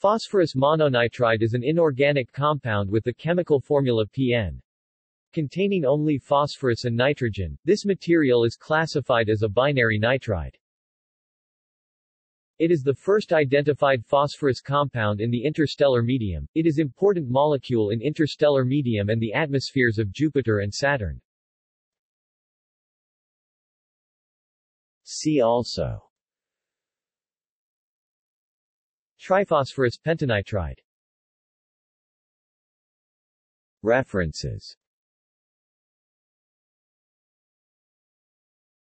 Phosphorus mononitride is an inorganic compound with the chemical formula PN. Containing only phosphorus and nitrogen, this material is classified as a binary nitride. It is the first identified phosphorus compound in the interstellar medium. It is important molecule in interstellar medium and the atmospheres of Jupiter and Saturn. See also Triphosphorus pentanitride. References